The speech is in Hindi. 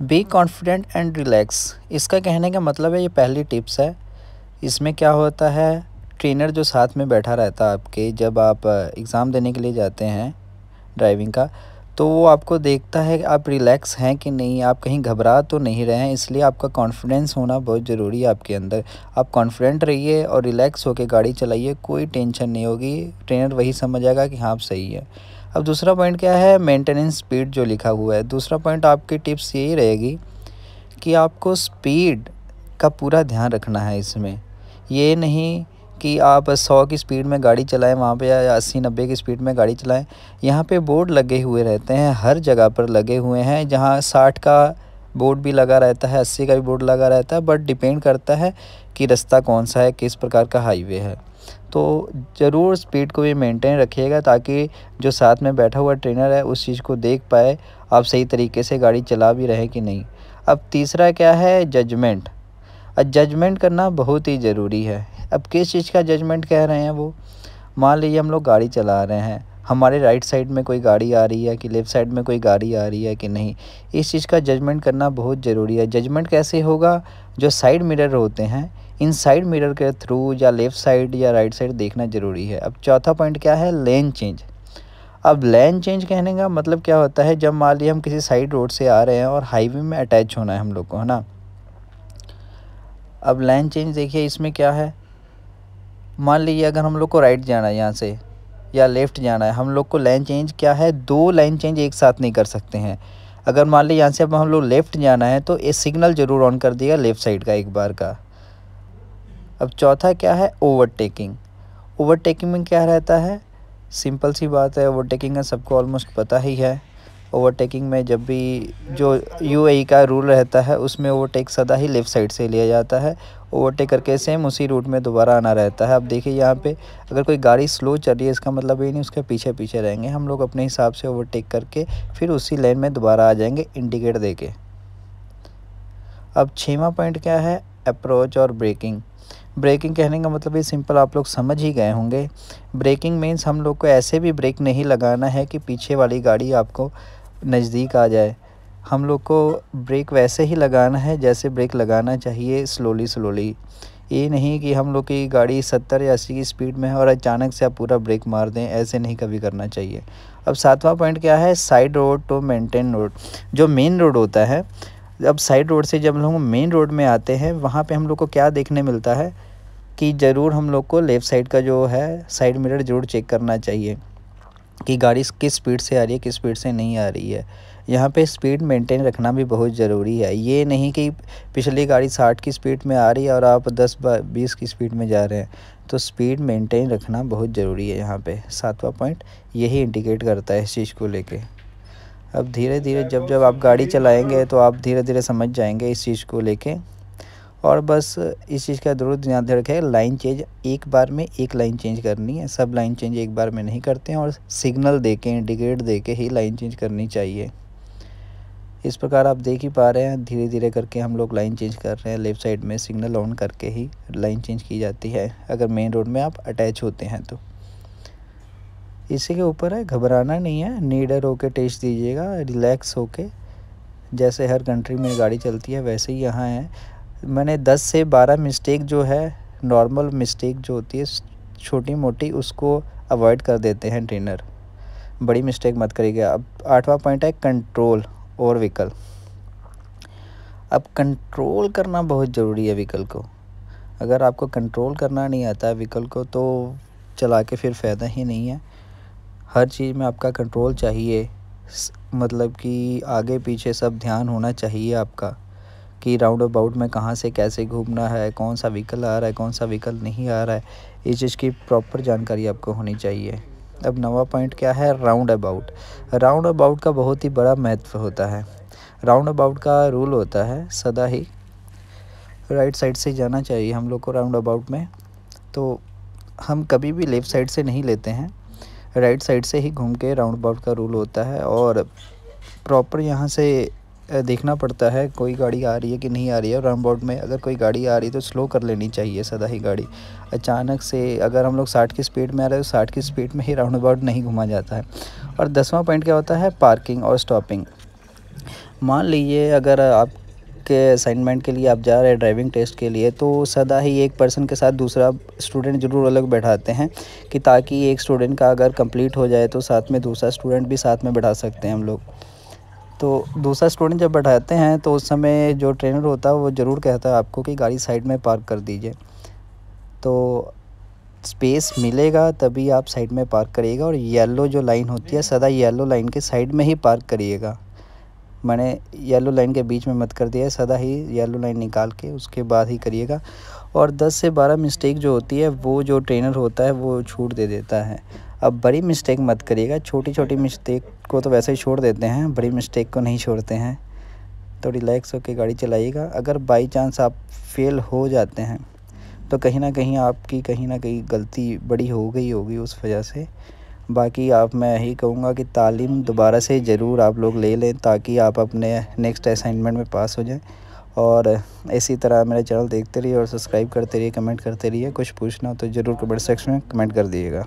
बी कॉन्फिडेंट एंड रिलैक्स इसका कहने का मतलब है, ये पहली टिप्स है। इसमें क्या होता है? ट्रेनर जो साथ में बैठा रहता है आपके, जब आप एग्ज़ाम देने के लिए जाते हैं ड्राइविंग का तो वो आपको देखता है आप रिलैक्स हैं कि नहीं, आप कहीं घबरा तो नहीं रहे हैं, इसलिए आपका कॉन्फिडेंस होना बहुत ज़रूरी है आपके अंदर। आप कॉन्फिडेंट रहिए और रिलैक्स होकर गाड़ी चलाइए, कोई टेंशन नहीं होगी। ट्रेनर वही समझ आएगा कि हाँ आप सही है। अब दूसरा पॉइंट क्या है? मेंटेनेंस स्पीड जो लिखा हुआ है। दूसरा पॉइंट आपकी टिप्स यही रहेगी कि आपको स्पीड का पूरा ध्यान रखना है इसमें। ये नहीं कि आप सौ की स्पीड में गाड़ी चलाएँ, वहाँ पे या अस्सी, नब्बे की स्पीड में गाड़ी चलाएँ। यहाँ पे बोर्ड लगे हुए रहते हैं, हर जगह पर लगे हुए हैं, जहाँ साठ का बोर्ड भी लगा रहता है, अस्सी का भी बोर्ड लगा रहता है बट डिपेंड करता है कि रास्ता कौन सा है, किस प्रकार का हाईवे है। तो ज़रूर स्पीड को भी मेंटेन रखिएगा ताकि जो साथ में बैठा हुआ ट्रेनर है, उस चीज़ को देख पाए, आप सही तरीके से गाड़ी चला भी रहे कि नहीं। अब तीसरा क्या है? जजमेंट जजमेंट करना बहुत ही ज़रूरी है। अब किस चीज़ का जजमेंट कह रहे हैं वो? मान लीजिए हम लोग गाड़ी चला रहे हैं। हमारे राइट साइड में कोई गाड़ी आ रही है कि लेफ़्ट साइड में कोई गाड़ी आ रही है कि नहीं? इस चीज़ का जजमेंट करना बहुत ज़रूरी है। जजमेंट कैसे होगा? जो साइड मिरर होते हैं इन साइड मिरर के थ्रू या लेफ़्ट साइड या राइट साइड देखना ज़रूरी है। अब चौथा पॉइंट क्या है? Lane change. अब लेन चेंज कहने का मतलब क्या होता है? जब मान लीजिए हम किसी साइड रोड से आ रहे हैं और हाईवे में अटैच होना है हम लोग को, है ना? अब लाइन चेंज देखिए इसमें क्या है? मान लीजिए अगर हम लोग को राइट जाना है यहाँ से या लेफ़्ट जाना है, हम लोग को लाइन चेंज क्या है? दो लाइन चेंज एक साथ नहीं कर सकते हैं। अगर मान लीजिए यहाँ से अब हम लोग लेफ़्ट जाना है तो ये सिग्नल ज़रूर ऑन कर दिएगा लेफ़्ट साइड का एक बार का। अब चौथा क्या है? ओवरटेकिंग। ओवरटेकिंग में क्या रहता है? सिंपल सी बात है, ओवरटेकिंग का सबको ऑलमोस्ट पता ही है। ओवरटेकिंग में जब भी जो यू का रूल रहता है, उसमें ओवरटेक सदा ही लेफ़्ट साइड से लिया जाता है। ओवरटेक करके सेम उसी रूट में दोबारा आना रहता है। अब देखिए यहाँ पे, अगर कोई गाड़ी स्लो चल रही है, इसका मतलब ये नहीं, उसके पीछे पीछे रहेंगे। हम लोग अपने हिसाब से ओवरटेक करके फिर उसी लेन में दोबारा आ जाएँगे इंडिकेट दे के अब छवा पॉइंट क्या है? अप्रोच और ब्रेकिंग ब्रेकिंग कहने का मतलब ये सिंपल, आप लोग समझ ही गए होंगे। ब्रेकिंग मीन्स हम लोग को ऐसे भी ब्रेक नहीं लगाना है कि पीछे वाली गाड़ी आपको नज़दीक आ जाए। हम लोग को ब्रेक वैसे ही लगाना है जैसे ब्रेक लगाना चाहिए स्लोली स्लोली ये नहीं कि हम लोग की गाड़ी सत्तर या अस्सी की स्पीड में है और अचानक से आप पूरा ब्रेक मार दें, ऐसे नहीं कभी करना चाहिए। अब सातवां पॉइंट क्या है? Side road to maintain road जो मेन रोड होता है अब साइड रोड से जब हम लोग मेन रोड में आते हैं, वहाँ पे हम लोग को क्या देखने मिलता है कि ज़रूर हम लोग को लेफ़्ट साइड का जो है साइड मिरर ज़रूर चेक करना चाहिए कि गाड़ी किस स्पीड से आ रही है, किस स्पीड से नहीं आ रही है। यहाँ पे स्पीड मेंटेन रखना भी बहुत ज़रूरी है। ये नहीं कि पिछली गाड़ी साठ की स्पीड में आ रही है और आप दस बीस की स्पीड में जा रहे हैं। तो स्पीड मेंटेन रखना बहुत ज़रूरी है यहाँ पे। सातवां पॉइंट यही इंडिकेट करता है इस चीज़ को लेके। अब धीरे धीरे जब जब आप गाड़ी चलाएँगे तो आप धीरे धीरे समझ जाएँगे इस चीज़ को लेके। और बस इस चीज़ का ज़रूर ध्यान रखें लाइन चेंज एक बार में एक लाइन चेंज करनी है। सब लाइन चेंज एक बार में नहीं करते हैं और सिग्नल दे के इंडिकेट दे के ही लाइन चेंज करनी चाहिए। इस प्रकार आप देख ही पा रहे हैं धीरे धीरे करके हम लोग लाइन चेंज कर रहे हैं, लेफ़्ट साइड में सिग्नल ऑन करके ही लाइन चेंज की जाती है। अगर मेन रोड में आप अटैच होते हैं तो। इसी के ऊपर है, घबराना नहीं है, नीडर होके टेस्ट दीजिएगा, रिलैक्स होके। जैसे हर कंट्री में गाड़ी चलती है, वैसे ही यहाँ है। मैंने 10 से 12 मिस्टेक जो है नॉर्मल मिस्टेक जो होती है, छोटी मोटी, उसको अवॉइड कर देते हैं ट्रेनर बड़ी मिस्टेक मत करिएगा। अब आठवां पॉइंट है कंट्रोल और व्हीकल अब कंट्रोल करना बहुत ज़रूरी है व्हीकल को। अगर आपको कंट्रोल करना नहीं आता व्हीकल को तो चला के फिर फ़ायदा ही नहीं है। हर चीज़ में आपका कंट्रोल चाहिए। मतलब कि आगे पीछे सब ध्यान होना चाहिए आपका कि राउंड अबाउट में कहाँ से कैसे घूमना है, कौन सा व्हीकल आ रहा है, कौन सा व्हीकल नहीं आ रहा है। इस चीज़ की प्रॉपर जानकारी आपको होनी चाहिए। अब नवा पॉइंट क्या है? राउंड अबाउट राउंड अबाउट का बहुत ही बड़ा महत्व होता है। राउंड अबाउट का रूल होता है सदा ही राइट साइड से जाना चाहिए हम लोग को राउंड अबाउट में। तो हम कभी भी लेफ़्ट साइड से नहीं लेते हैं। राइट साइड से ही घूम के राउंड अबाउट का रूल होता है और प्रॉपर यहाँ से देखना पड़ता है कोई गाड़ी आ रही है कि नहीं आ रही है राउंड अबाउट में अगर कोई गाड़ी आ रही है तो स्लो कर लेनी चाहिए सदा ही गाड़ी। अचानक से अगर हम लोग साठ की स्पीड में आ रहे हैं तो साठ की स्पीड में ही राउंड अबाउट नहीं घुमा जाता है। और दसवां पॉइंट क्या होता है? पार्किंग और स्टॉपिंग। मान लीजिए अगर आप के असाइनमेंट के लिए आप जा रहे हैं ड्राइविंग टेस्ट के लिए तो सदा ही एक पर्सन के साथ दूसरा स्टूडेंट ज़रूर अलग बैठाते हैं कि ताकि एक स्टूडेंट का अगर कंप्लीट हो जाए तो साथ में दूसरा स्टूडेंट भी साथ में बैठा सकते हैं हम लोग। तो दूसरा स्टूडेंट जब बैठाते हैं तो उस समय जो ट्रेनर होता है, वो ज़रूर कहता है आपको कि गाड़ी साइड में पार्क कर दीजिए। तो स्पेस मिलेगा, तभी आप साइड में पार्क करिएगा और येलो जो लाइन होती है, सदा येलो लाइन के साइड में ही पार्क करिएगा। मैंने येलो लाइन के बीच में मत कर दिया है, सदा ही येलो लाइन निकाल के उसके बाद ही करिएगा। और 10 से 12 मिस्टेक जो होती है, वो जो ट्रेनर होता है, वो छूट दे देता है। अब बड़ी मिस्टेक मत करिएगा छोटी छोटी मिस्टेक को तो वैसे ही छोड़ देते हैं, बड़ी मिस्टेक को नहीं छोड़ते हैं। तो रिलैक्स होकर गाड़ी चलाइएगा। अगर बाई चांस आप फेल हो जाते हैं तो कहीं ना कहीं आपकी, कहीं ना कहीं गलती बड़ी हो गई होगी उस वजह से। बाकी आप, मैं यही कहूँगा कि तालीम दोबारा से ज़रूर आप लोग ले लें ताकि आप अपने नेक्स्ट असाइनमेंट में पास हो जाएँ। और इसी तरह मेरा चैनल देखते रहिए और सब्सक्राइब करते रहिए कमेंट करते रहिए। कुछ पूछना हो तो ज़रूर कमेंट सेक्शन में कमेंट कर दिएगा